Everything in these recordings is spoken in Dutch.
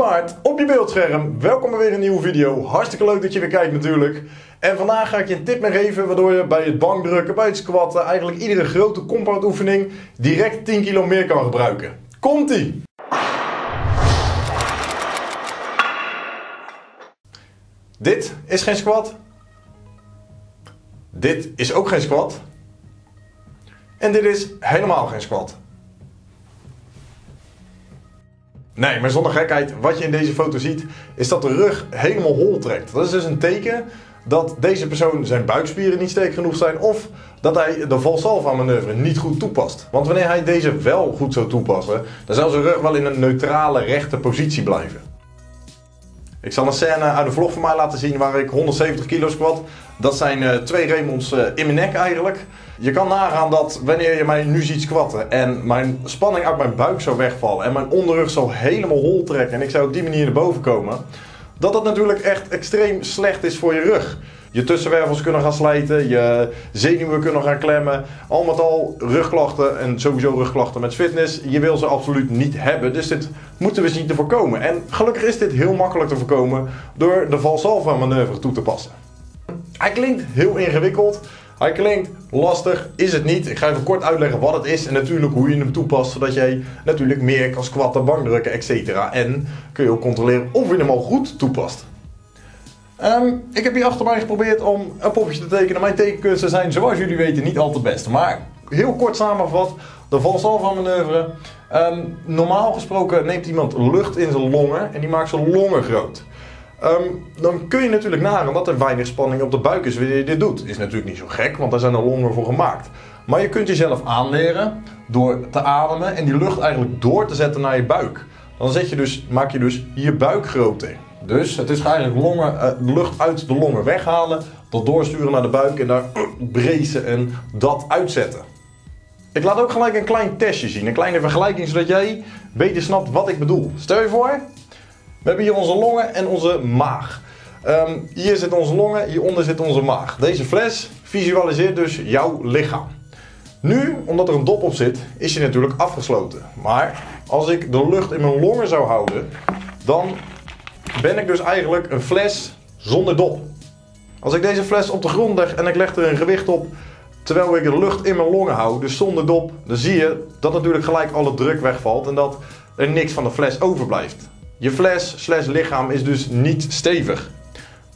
Baard op je beeldscherm. Welkom bij weer een nieuwe video. Hartstikke leuk dat je weer kijkt natuurlijk. En vandaag ga ik je een tip mee geven waardoor je bij het bankdrukken, bij het squatten, eigenlijk iedere grote compound oefening direct 10 kilo meer kan gebruiken. Komt-ie! Dit is geen squat. Dit is ook geen squat. En dit is helemaal geen squat. Nee, maar zonder gekheid, wat je in deze foto ziet, is dat de rug helemaal hol trekt. Dat is dus een teken dat deze persoon zijn buikspieren niet sterk genoeg zijn of dat hij de Valsalva manoeuvre niet goed toepast. Want wanneer hij deze wel goed zou toepassen, dan zou zijn rug wel in een neutrale rechte positie blijven. Ik zal een scène uit een vlog van mij laten zien waar ik 170 kilo squat. Dat zijn uh, twee Raymonds uh, in mijn nek eigenlijk. Je kan nagaan dat wanneer je mij nu ziet squatten en mijn spanning uit mijn buik zou wegvallen en mijn onderrug zou helemaal hol trekken en ik zou op die manier naar boven komen, dat dat natuurlijk echt extreem slecht is voor je rug. Je tussenwervels kunnen gaan slijten, je zenuwen kunnen gaan klemmen. Al met al rugklachten en sowieso rugklachten met fitness. Je wil ze absoluut niet hebben, dus dit moeten we zien te voorkomen. En gelukkig is dit heel makkelijk te voorkomen door de Valsalva manoeuvre toe te passen. Hij klinkt heel ingewikkeld. Hij klinkt lastig, is het niet. Ik ga even kort uitleggen wat het is en natuurlijk hoe je hem toepast, zodat jij natuurlijk meer kan squatten, bankdrukken, etc. En kun je ook controleren of je hem al goed toepast. Um, ik heb hier achter mij geprobeerd om een poppetje te tekenen. Mijn tekenkunsten zijn, zoals jullie weten, niet al te best. Maar heel kort samengevat, de Valsalva manoeuvre. Um, normaal gesproken neemt iemand lucht in zijn longen en die maakt zijn longen groot. Um, dan kun je natuurlijk nagaan dat er weinig spanning op de buik is wanneer je dit doet. Is natuurlijk niet zo gek, want daar zijn de longen voor gemaakt. Maar je kunt jezelf aanleren door te ademen en die lucht eigenlijk door te zetten naar je buik. Dan zet je dus, maak je dus je buik groter. Dus het is eigenlijk longen, uh, lucht uit de longen weghalen, dat doorsturen naar de buik en daar uh, en dat uitzetten. Ik laat ook gelijk een klein testje zien, een kleine vergelijking, zodat jij beter snapt wat ik bedoel. Stel je voor, we hebben hier onze longen en onze maag. Um, hier zitten onze longen, hieronder zit onze maag. Deze fles visualiseert dus jouw lichaam. Nu, omdat er een dop op zit, is hij natuurlijk afgesloten. Maar als ik de lucht in mijn longen zou houden, dan ben ik dus eigenlijk een fles zonder dop. Als ik deze fles op de grond leg en ik leg er een gewicht op terwijl ik de lucht in mijn longen hou, dus zonder dop, dan zie je dat natuurlijk gelijk alle druk wegvalt en dat er niks van de fles overblijft. Je fles slash lichaam is dus niet stevig.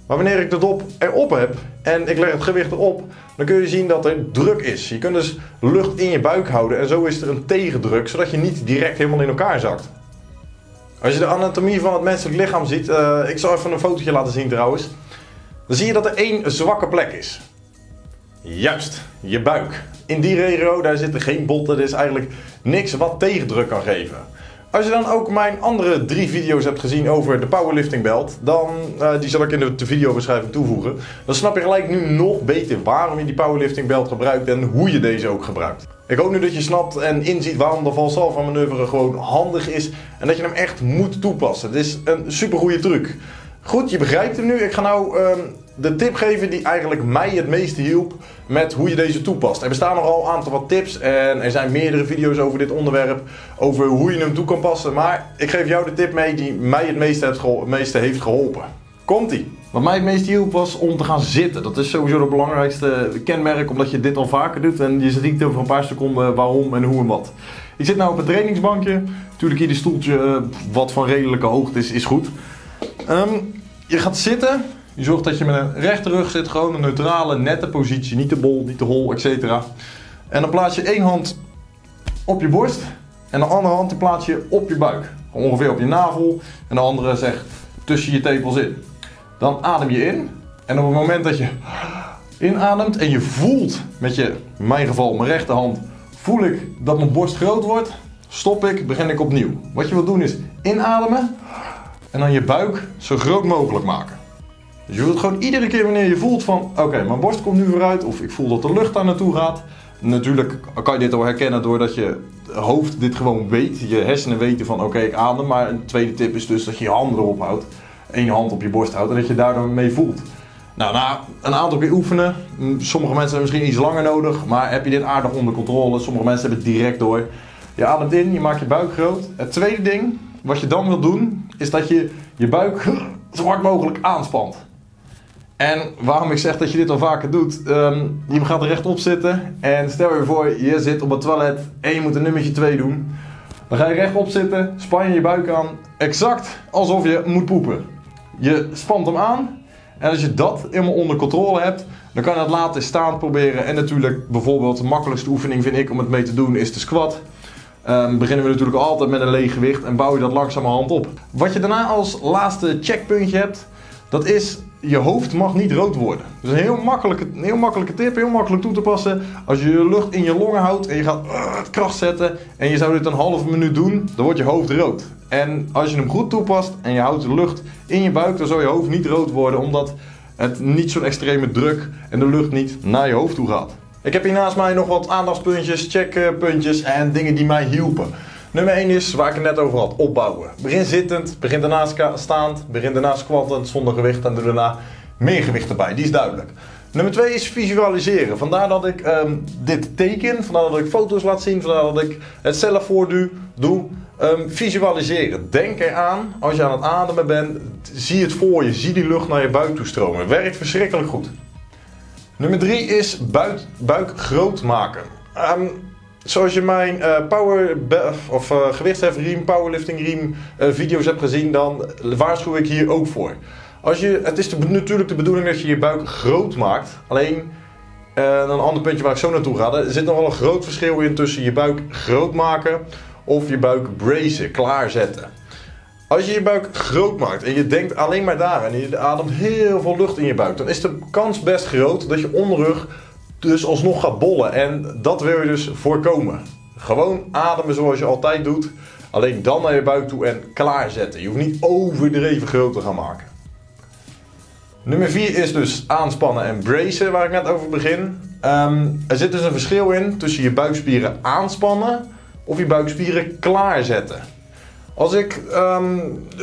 Maar wanneer ik de dop erop heb en ik leg het gewicht erop, dan kun je zien dat er druk is. Je kunt dus lucht in je buik houden en zo is er een tegendruk, zodat je niet direct helemaal in elkaar zakt. Als je de anatomie van het menselijk lichaam ziet, uh, ik zal even een fotootje laten zien trouwens, dan zie je dat er één zwakke plek is. Juist, je buik. In die regio, daar zitten geen botten, er is eigenlijk niks wat tegendruk kan geven. Als je dan ook mijn andere drie video's hebt gezien over de powerlifting belt, dan, uh, die zal ik in de, de videobeschrijving toevoegen, dan snap je gelijk nu nog beter waarom je die powerlifting belt gebruikt en hoe je deze ook gebruikt. Ik hoop nu dat je snapt en inziet waarom de Valsalva manoeuvre gewoon handig is en dat je hem echt moet toepassen. Het is een super goede truc. Goed, je begrijpt hem nu. Ik ga nou uh, de tip geven die eigenlijk mij het meeste hielp met hoe je deze toepast. Er bestaan nogal een aantal wat tips en er zijn meerdere video's over dit onderwerp, over hoe je hem toe kan passen. Maar ik geef jou de tip mee die mij het meeste, het meeste heeft geholpen. Komt-ie! Wat mij het meest hielp was om te gaan zitten. Dat is sowieso het belangrijkste kenmerk, omdat je dit al vaker doet en je ziet over een paar seconden waarom en hoe en wat. Ik zit nu op het trainingsbankje. Natuurlijk hier de stoeltje, eh, wat van redelijke hoogte is, is goed. Um, je gaat zitten. Je zorgt dat je met een rechte rug zit. Gewoon een neutrale, nette positie. Niet te bol, niet te hol, etc. En dan plaats je één hand op je borst. En de andere hand plaats je op je buik. Ongeveer op je navel. En de andere zeg tussen je tepels in. Dan adem je in. En op het moment dat je inademt en je voelt met je, in mijn geval mijn rechterhand, voel ik dat mijn borst groot wordt, stop ik, begin ik opnieuw. Wat je wilt doen is inademen en dan je buik zo groot mogelijk maken. Dus je wilt gewoon iedere keer wanneer je voelt van oké, mijn borst komt nu vooruit of ik voel dat de lucht daar naartoe gaat. Natuurlijk kan je dit al herkennen doordat je hoofd dit gewoon weet. Je hersenen weten van oké, ik adem. Maar een tweede tip is dus dat je je handen erop houdt. En je hand op je borst houdt en dat je daardoor mee voelt. Nou, na een aantal keer oefenen, sommige mensen hebben misschien iets langer nodig, maar heb je dit aardig onder controle. Sommige mensen hebben het direct door. Je ademt in, je maakt je buik groot. Het tweede ding wat je dan wil doen, is dat je je buik zo hard mogelijk aanspant. En waarom ik zeg dat je dit al vaker doet, ehm, je gaat er rechtop zitten en stel je voor je zit op het toilet en je moet een nummertje 2 doen. Dan ga je rechtop zitten, span je je buik aan, exact alsof je moet poepen. Je spant hem aan en als je dat helemaal onder controle hebt, dan kan je dat later staan proberen. En natuurlijk bijvoorbeeld de makkelijkste oefening vind ik om het mee te doen is de squat. Um, beginnen we natuurlijk altijd met een leeg gewicht en bouw je dat langzamerhand op. Wat je daarna als laatste checkpuntje hebt, dat is je hoofd mag niet rood worden. Dus een heel makkelijke, een heel makkelijke tip, heel makkelijk toe te passen. Als je je lucht in je longen houdt en je gaat uh, kracht zetten en je zou dit een halve minuut doen, dan wordt je hoofd rood. En als je hem goed toepast en je houdt de lucht in je buik, dan zal je hoofd niet rood worden, omdat het niet zo'n extreme druk en de lucht niet naar je hoofd toe gaat. Ik heb hier naast mij nog wat aandachtspuntjes, checkpuntjes en dingen die mij hielpen. Nummer 1 is waar ik het net over had, opbouwen. Begin zittend, begin daarna staand, begin daarna squattend zonder gewicht en doe daarna meer gewicht erbij. Die is duidelijk. Nummer 2 is visualiseren. Vandaar dat ik um, dit teken, vandaar dat ik foto's laat zien, vandaar dat ik het zelf voordoe, doe. Um, visualiseren. Denk eraan, als je aan het ademen bent, zie het voor je. Zie die lucht naar je buik toe stromen. Werkt verschrikkelijk goed. Nummer 3 is buik, groot maken. Um, zoals je mijn uh, power of uh, powerlifting riem uh, video's hebt gezien, dan waarschuw ik hier ook voor. Als je, het is natuurlijk de bedoeling dat je je buik groot maakt. Alleen een ander puntje waar ik zo naartoe ga. Er zit nog wel een groot verschil in tussen je buik groot maken of je buik bracen, klaarzetten. Als je je buik groot maakt en je denkt alleen maar daar en je ademt heel veel lucht in je buik, dan is de kans best groot dat je onderrug dus alsnog gaat bollen. En dat wil je dus voorkomen. Gewoon ademen zoals je altijd doet. Alleen dan naar je buik toe en klaarzetten. Je hoeft niet overdreven groot te gaan maken. Nummer 4 is dus aanspannen en bracen, waar ik net over begin. Ehm, er zit dus een verschil in tussen je buikspieren aanspannen of je buikspieren klaarzetten. Als ik ehm,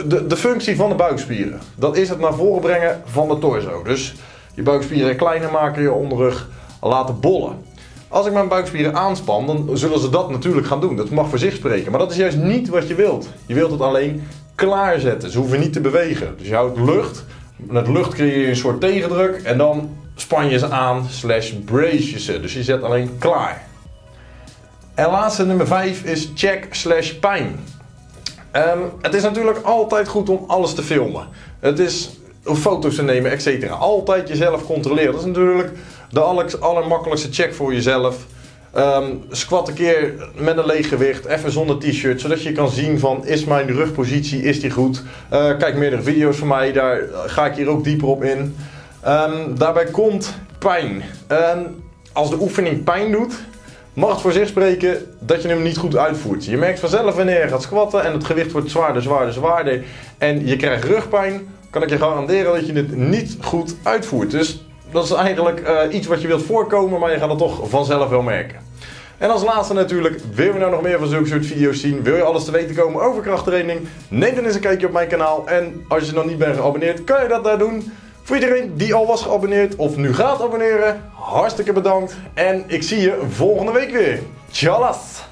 de, de functie van de buikspieren, dat is het naar voren brengen van de torso. Dus je buikspieren kleiner maken, je onderrug laten bollen. Als ik mijn buikspieren aanspan, dan zullen ze dat natuurlijk gaan doen. Dat mag voor zich spreken. Maar dat is juist niet wat je wilt. Je wilt het alleen klaarzetten. Ze hoeven niet te bewegen. Dus je houdt lucht. Met lucht creëer je een soort tegendruk. En dan span je ze aan, slash brace je ze. Dus je zet alleen klaar. En laatste nummer 5 is check slash pijn. Um, het is natuurlijk altijd goed om alles te filmen. Het is foto's te nemen, etc. Altijd jezelf controleren. Dat is natuurlijk de allermakkelijkste check voor jezelf. Um, squat een keer met een leeg gewicht, even zonder t-shirt, zodat je kan zien van is mijn rugpositie, is die goed. Uh, kijk meerdere video's van mij, daar ga ik hier ook dieper op in. Um, daarbij komt pijn. Um, als de oefening pijn doet, mag het voor zich spreken dat je hem niet goed uitvoert. Je merkt vanzelf wanneer je gaat squatten en het gewicht wordt zwaarder, zwaarder, zwaarder en je krijgt rugpijn, kan ik je garanderen dat je het niet goed uitvoert. Dus dat is eigenlijk uh, iets wat je wilt voorkomen, maar je gaat het toch vanzelf wel merken. En als laatste natuurlijk, wil je nou nog meer van zulke soort video's zien? Wil je alles te weten komen over krachttraining? Neem dan eens een kijkje op mijn kanaal. En als je nog niet bent geabonneerd, kan je dat daar doen. Voor iedereen die al was geabonneerd of nu gaat abonneren, hartstikke bedankt. En ik zie je volgende week weer. Tjallas!